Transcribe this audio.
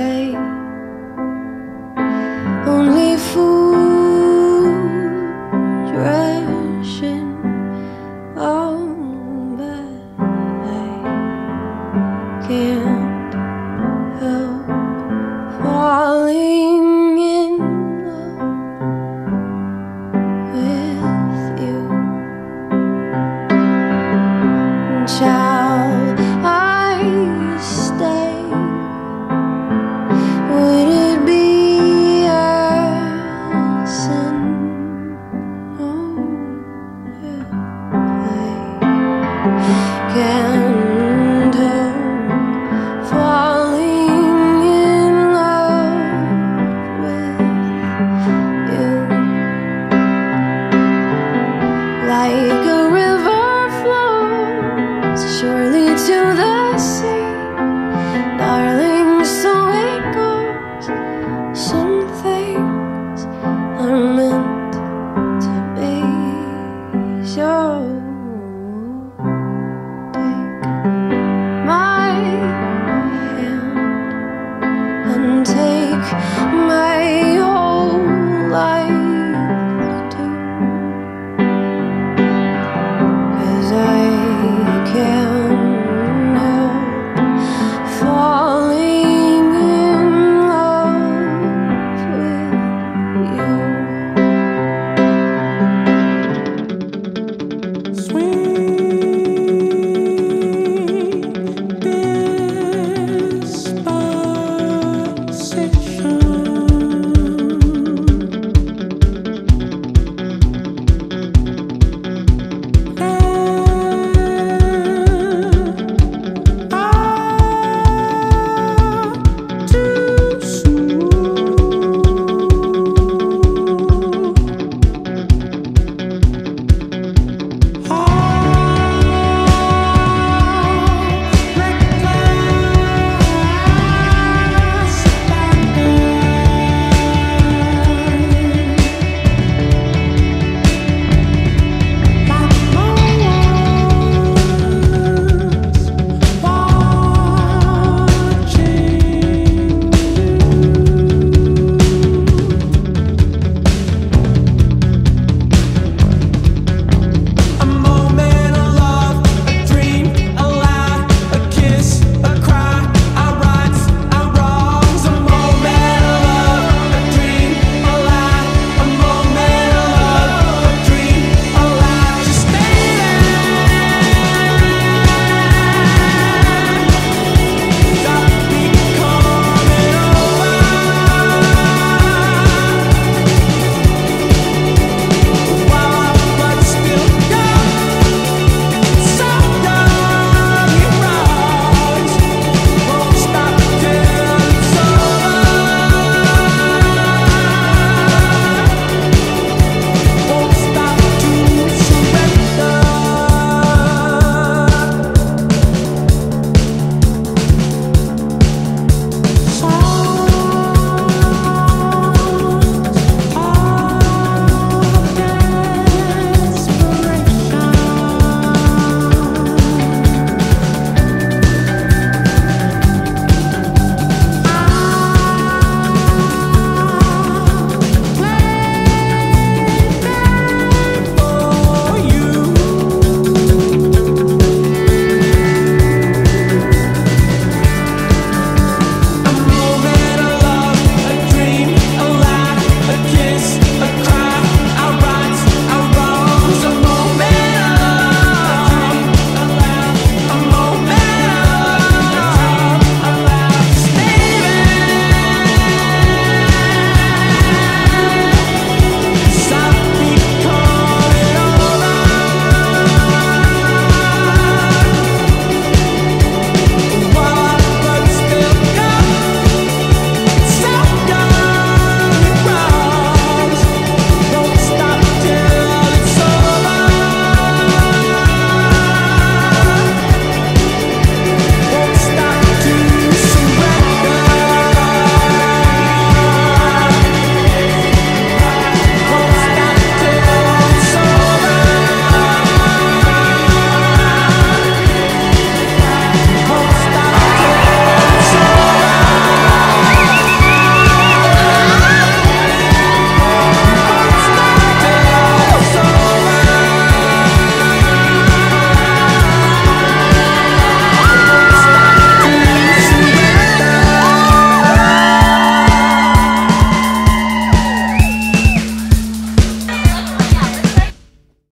say like a river flows surely to the sea, darling. So it goes. So